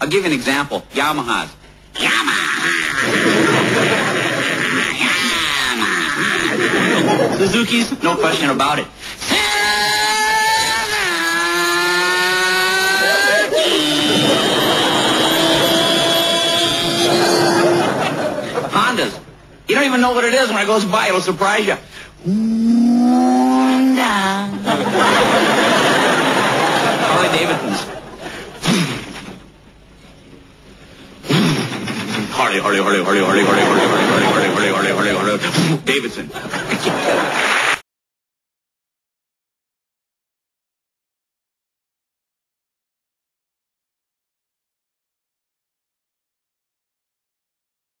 I'll give you an example. Yamahas. Yamaha. Suzuki's, no question about it. Hondas. You don't even know what it is when it goes by. It'll surprise you. Honda. Harley Davidson's. Harley, Harley, Harley, Harley, Harley, Harley, Harley, Harley, Harley, Harley, Harley, Harley, Harley, Davidson.